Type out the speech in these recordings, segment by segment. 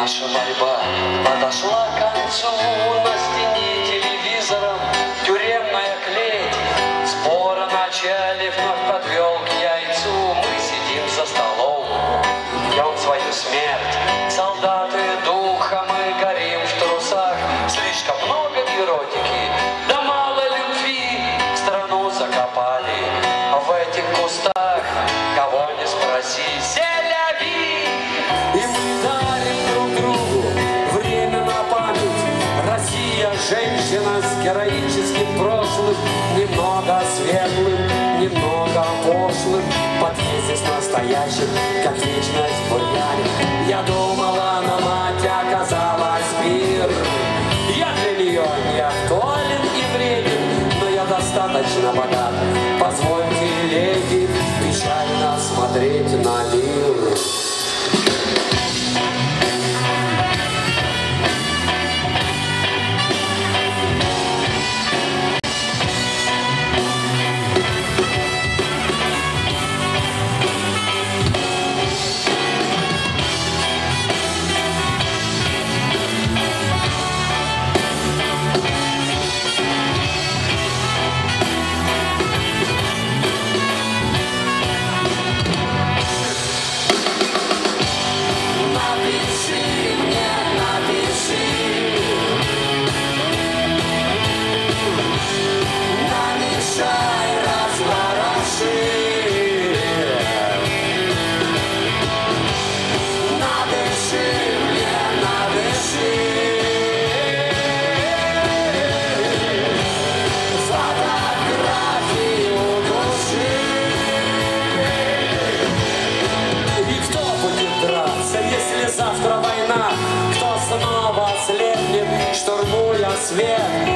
Наша борьба подошла к концу. героическим прошлым, немного светлым, немного пошлым, подъезде с настоящим, как вечность буряне. Я думала, на мать оказалась мир, я для нее не актуален и вреден, но я достаточно богат, позволь свет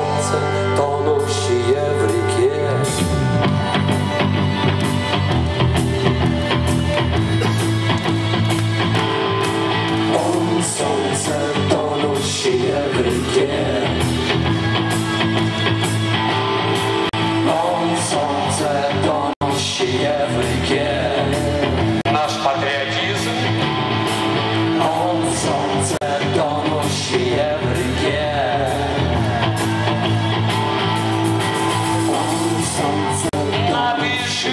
serce, to je w Najbliższy